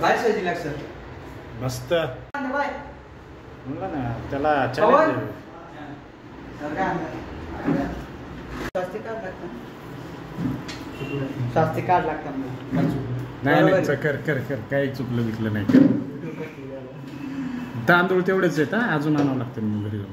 काय सर मस्त. बाय म्हणलं ना त्याला पवन? challenge आहे. स्वास्थ्य कार्ड लागतं. स्वास्थ्य कार्ड लागतं नाही नाही च- कर कर कर. काही चुकलं विकलं नाही. तांदूळ तेवढेच आहेत हा? अजून आणावं लागतं मग घरी जाऊन.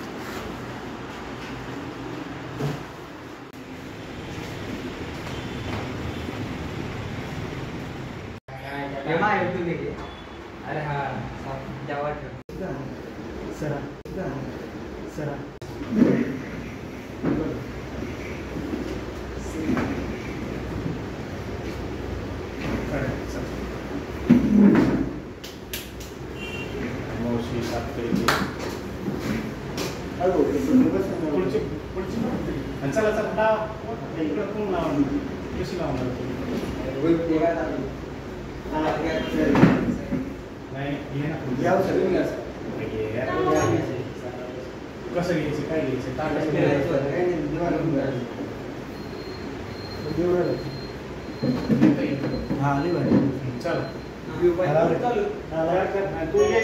अरे हा जेव्हा सरा सरा चला चला इकडं कोण लावणार कसं घ्यायचं काय घ्यायचं ताट हा। लई भारी. चल तू ये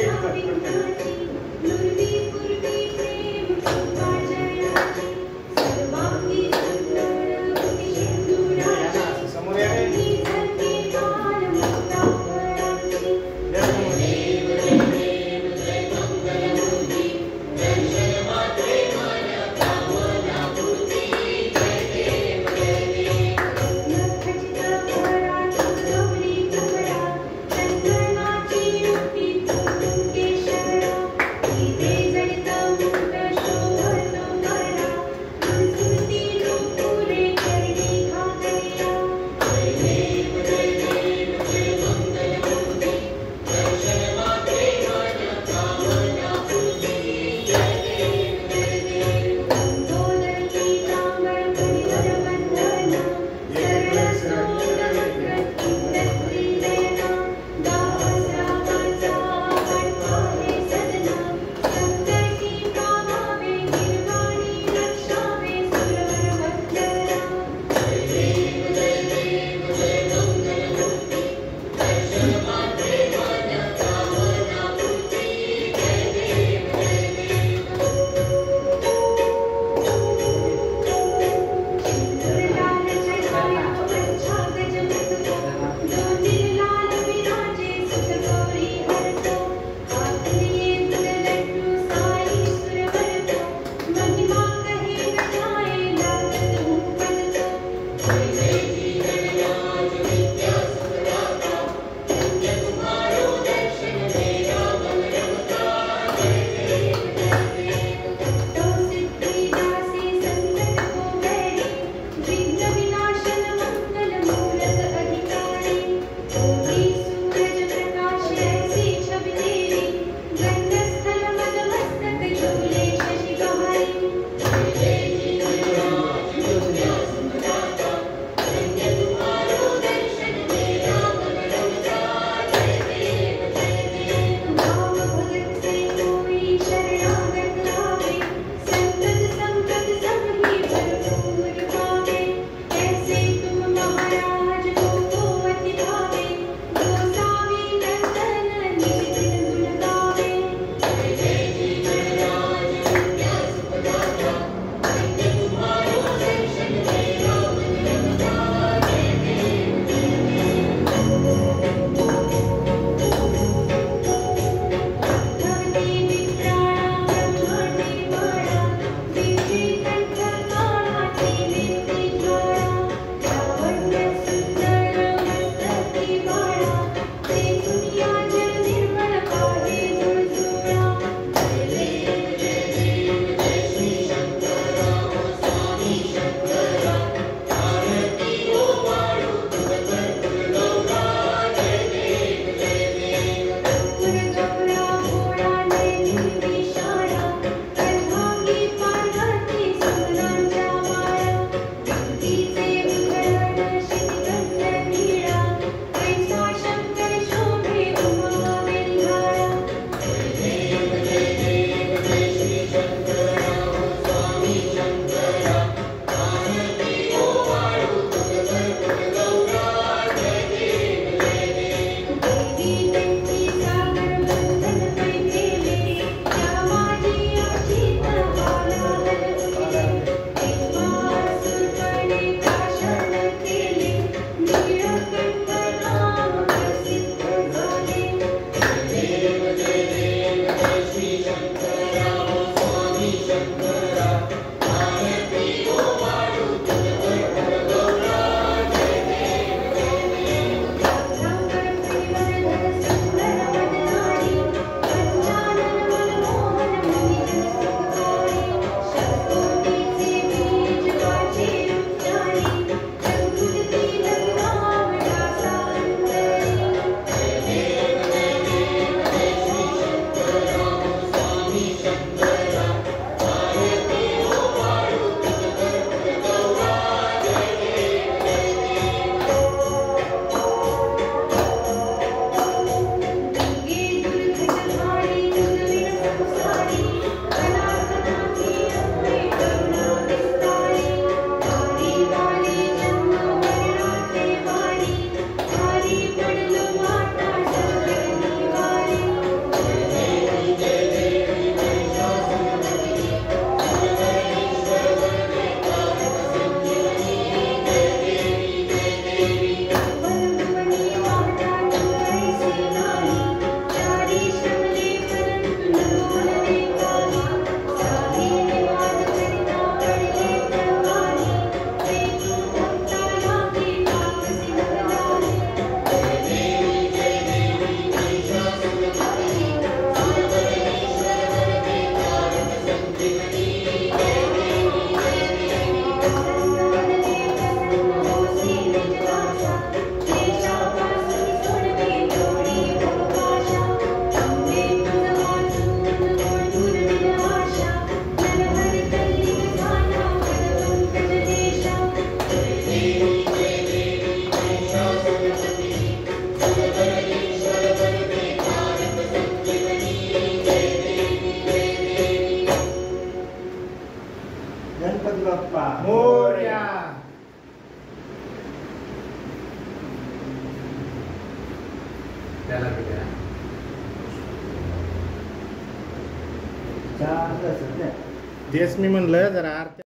बाप्पा मोरया. चार तेच मी म्हणलं जरा आरती